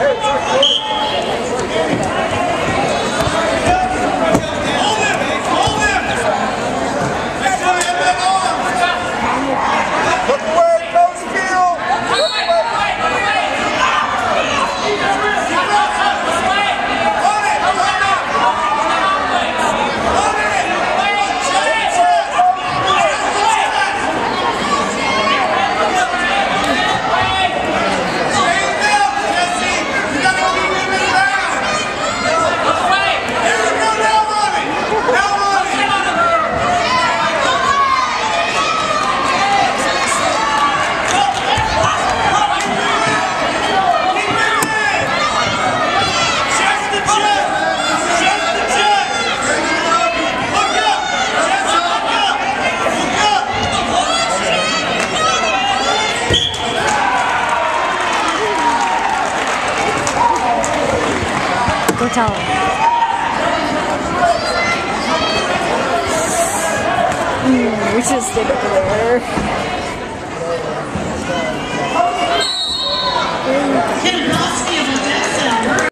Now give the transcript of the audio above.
Look Cortella. Mm, we should stick there.